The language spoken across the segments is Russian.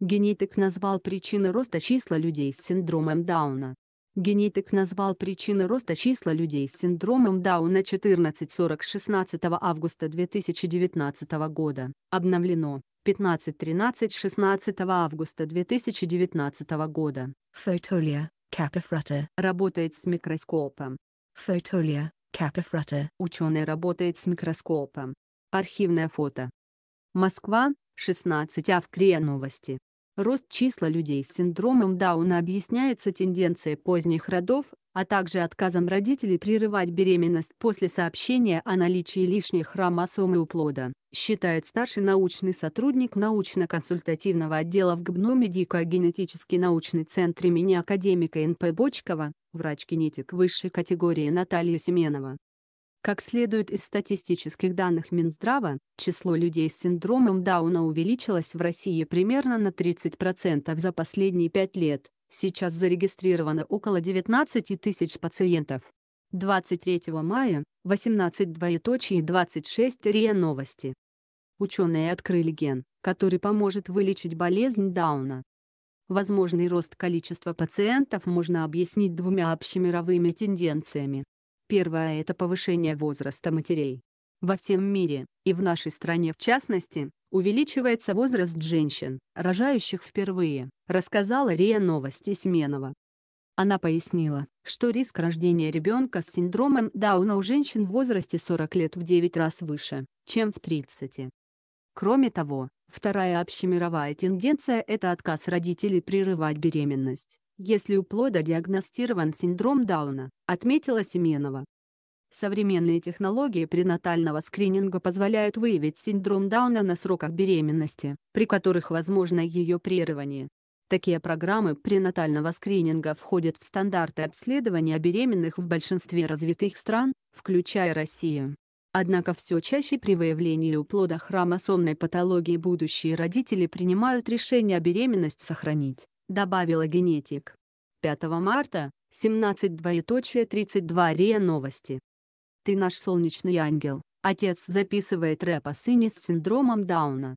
Генетик назвал причины роста числа людей с синдромом Дауна. Генетик назвал причины роста числа людей с синдромом Дауна 1440 16 августа 2019 года. Обновлено. 15-13 16 августа 2019 года. Photolia, Capifruta. Работает с микроскопом. Photolia, Capifruta. Ученый работает с микроскопом. Архивное фото. Москва, 16 Авкрия новости. Рост числа людей с синдромом Дауна объясняется тенденцией поздних родов, а также отказом родителей прерывать беременность после сообщения о наличии лишних хромосомы у плода, считает старший научный сотрудник научно-консультативного отдела в ГБНО медико-генетический научный центр имени академика Н.П. Бочкова, врач-генетик высшей категории Наталья Семенова. Как следует из статистических данных Минздрава, число людей с синдромом Дауна увеличилось в России примерно на 30% за последние пять лет. Сейчас зарегистрировано около 19 тысяч пациентов. 23 мая, 18 двоеточие 26 РИА Новости. Ученые открыли ген, который поможет вылечить болезнь Дауна. Возможный рост количества пациентов можно объяснить двумя общемировыми тенденциями. Первое – это повышение возраста матерей. Во всем мире, и в нашей стране в частности, увеличивается возраст женщин, рожающих впервые, рассказала РИА Новости Сменова. Она пояснила, что риск рождения ребенка с синдромом Дауна у женщин в возрасте 40 лет в 9 раз выше, чем в 30. Кроме того, вторая общемировая тенденция – это отказ родителей прерывать беременность если у плода диагностирован синдром Дауна, отметила Семенова. Современные технологии пренатального скрининга позволяют выявить синдром Дауна на сроках беременности, при которых возможно ее прерывание. Такие программы пренатального скрининга входят в стандарты обследования беременных в большинстве развитых стран, включая Россию. Однако все чаще при выявлении у плода хромосомной патологии будущие родители принимают решение беременность сохранить добавила генетик. 5 марта, 17 двоеточие 32 РИА Новости. «Ты наш солнечный ангел», отец записывает рэп о сыне с синдромом Дауна.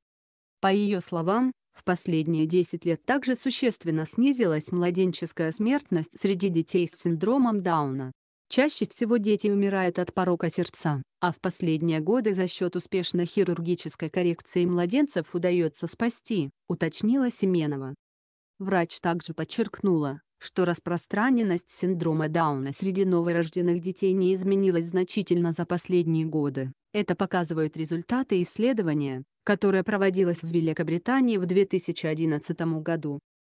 По ее словам, в последние 10 лет также существенно снизилась младенческая смертность среди детей с синдромом Дауна. Чаще всего дети умирают от порока сердца, а в последние годы за счет успешной хирургической коррекции младенцев удается спасти, уточнила Семенова. Врач также подчеркнула, что распространенность синдрома Дауна среди новорожденных детей не изменилась значительно за последние годы. Это показывают результаты исследования, которое проводилось в Великобритании в 2011 году.